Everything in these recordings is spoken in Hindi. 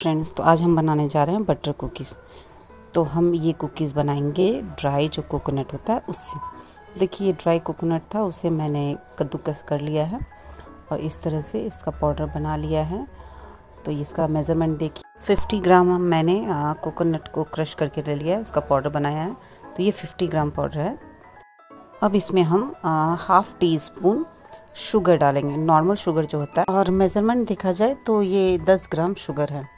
फ्रेंड्स तो आज हम बनाने जा रहे हैं बटर कुकीज़ तो हम ये कुकीज़ बनाएँगे ड्राई जो कोकोनट होता है, उससे। देखिए, ये ड्राई कोकोनट था, उसे मैंने कद्दूकस कर लिया है और इस तरह से इसका पाउडर बना लिया है। तो इसका मेज़रमेंट देखिए 50 ग्राम मैंने कोकोनट को क्रश करके ले लिया है, उसका पाउडर बनाया है। तो ये 50 ग्राम पाउडर है। अब इसमें हम हाफ़ टी स्पून शुगर डालेंगे नॉर्मल शुगर जो होता है। और मेज़रमेंट देखा जाए तो ये 10 ग्राम शुगर है।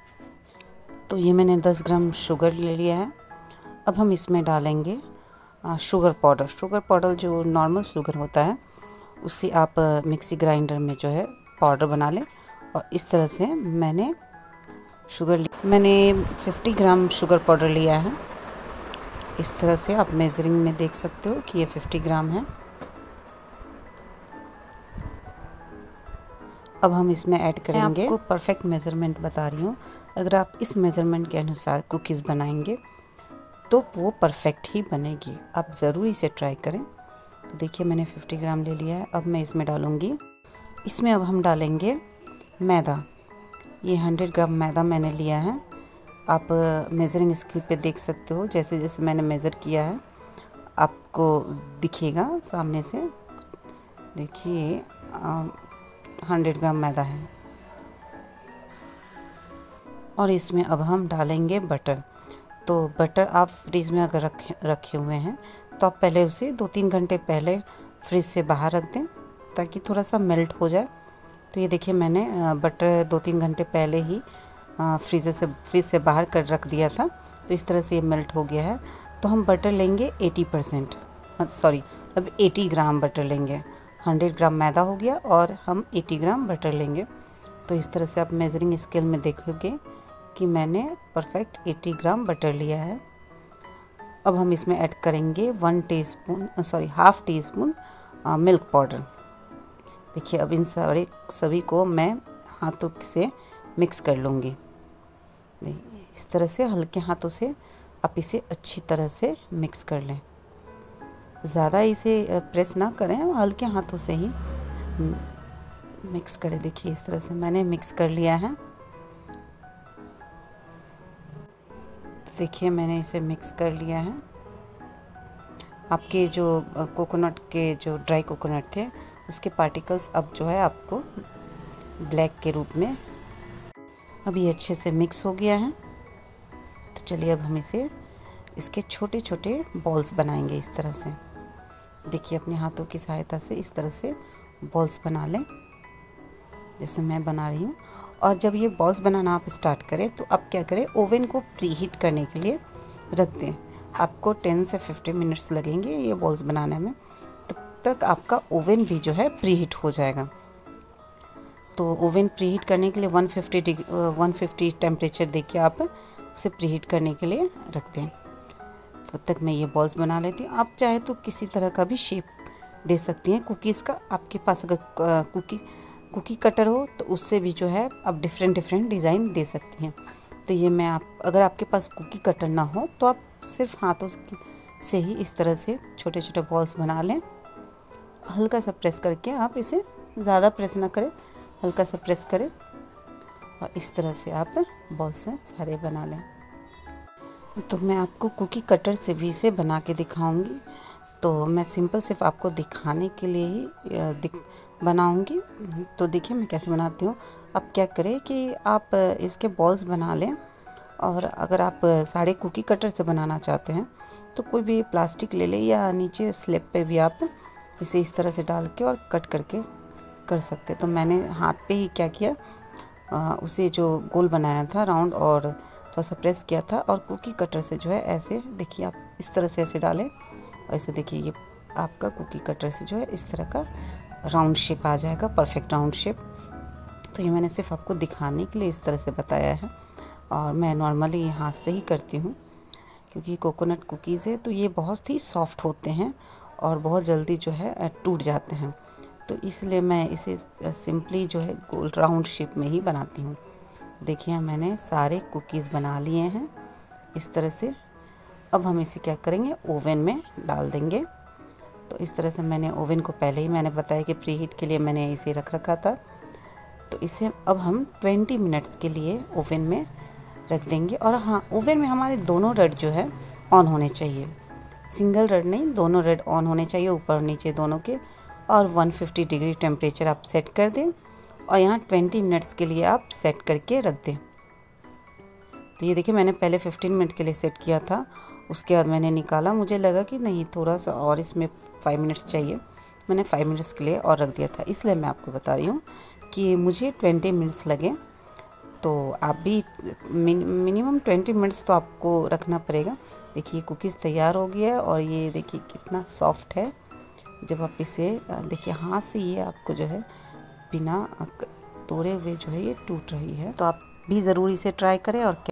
तो ये मैंने 10 ग्राम शुगर ले लिया है। अब हम इसमें डालेंगे शुगर पाउडर। शुगर पाउडर जो नॉर्मल शुगर होता है, उसे आप मिक्सी ग्राइंडर में जो है पाउडर बना लें और इस तरह से मैंने शुगर मैंने 50 ग्राम शुगर पाउडर लिया है। इस तरह से आप मेज़रिंग में देख सकते हो कि ये 50 ग्राम है। अब हम इसमें ऐड करेंगे। आपको परफेक्ट मेज़रमेंट बता रही हूँ। अगर आप इस मेज़रमेंट के अनुसार कुकीज़ बनाएँगे तो वो परफेक्ट ही बनेगी। आप ज़रूर इसे ट्राई करें। तो देखिए मैंने 50 ग्राम ले लिया है। अब मैं इसमें डालूँगी। इसमें अब हम डालेंगे मैदा। ये 100 ग्राम मैदा मैंने लिया है। आप मेज़रिंग स्किल पे देख सकते हो। जैसे जैसे मैंने मेज़र किया है आपको दिखेगा सामने से। देखिए हंड्रेड ग्राम मैदा है। और इसमें अब हम डालेंगे बटर। तो बटर आप फ्रिज में अगर रखे रखे हुए हैं तो आप पहले उसे दो तीन घंटे पहले फ्रिज से बाहर रख दें, ताकि थोड़ा सा मेल्ट हो जाए। तो ये देखिए मैंने बटर दो तीन घंटे पहले ही फ्रीज़र से, फ्रिज से बाहर कर रख दिया था। तो इस तरह से ये मेल्ट हो गया है। तो हम बटर लेंगे 80 परसेंट सॉरी, अब 80 ग्राम बटर लेंगे। 100 ग्राम मैदा हो गया और हम 80 ग्राम बटर लेंगे। तो इस तरह से आप मेज़रिंग स्केल में देखोगे कि मैंने परफेक्ट 80 ग्राम बटर लिया है। अब हम इसमें ऐड करेंगे one teaspoon sorry half teaspoon milk powder देखिए, अब इन सारे, सभी को मैं हाथों से मिक्स कर लूँगी। इस तरह से हल्के हाथों से आप इसे अच्छी तरह से मिक्स कर लें। ज़्यादा इसे प्रेस ना करें हल्के हाथों से ही मिक्स करें। देखिए, इस तरह से मैंने मिक्स कर लिया है। तो देखिए, मैंने इसे मिक्स कर लिया है। आपके जो कोकोनट के जो ड्राई कोकोनट थे, उसके पार्टिकल्स अब जो है आपको ब्लैक के रूप में अभी अच्छे से मिक्स हो गया है। तो चलिए, अब हम इसे, इसके छोटे छोटे बॉल्स बनाएँगे इस तरह से। देखिए, अपने हाथों की सहायता से इस तरह से बॉल्स बना लें, जैसे मैं बना रही हूँ। और जब ये बॉल्स बनाना आप स्टार्ट करें तो आप क्या करें? ओवन को प्री हीट करने के लिए रख दें। आपको 10 से 15 मिनट्स लगेंगे ये बॉल्स बनाने में। तब तक आपका ओवन भी जो है प्री हीट हो जाएगा। तो ओवन प्री हीट करने के लिए 150 डिग्री 150 टेम्परेचर देखिए आप उसे प्री हीट करने के लिए रख दें। तब तक मैं ये बॉल्स बना लेती हूँ। आप चाहे तो किसी तरह का भी शेप दे सकती हैं। कुकीज़ का आपके पास अगर कुकी कुकी कटर हो तो उससे भी जो है आप डिफरेंट डिफरेंट डिज़ाइन दे सकती हैं। तो ये मैं आप, अगर आपके पास कुकी कटर ना हो तो आप सिर्फ़ हाथों से ही इस तरह से छोटे छोटे बॉल्स बना लें। हल्का सा प्रेस करके आप इसे ज़्यादा प्रेस ना करें। हल्का सा प्रेस करें और इस तरह से आप बॉल्स सारे बना लें। तो मैं आपको कुकी कटर से भी इसे बना के दिखाऊँगी। तो मैं सिंपल सिर्फ़ आपको दिखाने के लिए ही दिख, बनाऊँगी। तो देखिए मैं कैसे बनाती हूँ। अब क्या करें कि आप इसके बॉल्स बना लें और अगर आप सारे कुकी कटर से बनाना चाहते हैं तो कोई भी प्लास्टिक ले लें या नीचे स्लिप पे भी आप इसे इस तरह से डाल के और कट करके कर सकते तो मैंने हाथ पे ही क्या किया? आ, उसे जो गोल बनाया था राउंड और थोड़ा सा प्रेस किया था और कुकी कटर से जो है ऐसे देखिए आप इस तरह से ऐसे डालें और ऐसे देखिए ये आपका कुकी कटर से जो है इस तरह का राउंड शेप आ जाएगा परफेक्ट राउंड शेप। तो ये मैंने सिर्फ़ आपको दिखाने के लिए इस तरह से बताया है और मैं नॉर्मली हाथ से ही करती हूँ क्योंकि कोकोनट कुकीज़ है तो ये बहुत ही सॉफ्ट होते हैं और बहुत जल्दी जो है टूट जाते हैं। तो इसलिए मैं इसे सिंपली जो है गोल राउंड शेप में ही बनाती हूँ। देखिए मैंने सारे कुकीज़ बना लिए हैं। इस तरह से अब हम इसे क्या करेंगे? ओवन में डाल देंगे। तो इस तरह से मैंने ओवन को पहले ही मैंने बताया कि प्री हीट के लिए मैंने इसे रख रखा था। तो इसे अब हम 20 मिनट्स के लिए ओवन में रख देंगे। और हाँ ओवन में हमारे दोनों रड जो है ऑन होने चाहिए। सिंगल रड नहीं, दोनों रड ऑन होने चाहिए, ऊपर नीचे दोनों के। और 150 डिग्री टेम्परेचर आप सेट कर दें और यहाँ 20 मिनट्स के लिए आप सेट करके रख दें। तो ये देखिए, मैंने पहले 15 मिनट के लिए सेट किया था। उसके बाद मैंने निकाला। मुझे लगा कि नहीं, थोड़ा सा और इसमें फाइव मिनट्स चाहिए। मैंने फाइव मिनट्स के लिए और रख दिया था। इसलिए मैं आपको बता रही हूँ कि मुझे ट्वेंटी मिनट्स लगे। तो आप भी मिनिमम ट्वेंटी मिनट्स तो आपको रखना पड़ेगा। देखिए, कुकीज़ तैयार हो गया है और ये देखिए कितना सॉफ्ट है। जब आप इसे देखिए, हाथ से ये आपको जो है बिना तोड़े हुए जो है ये टूट रही है। तो आप भी ज़रूर इसे ट्राई करें और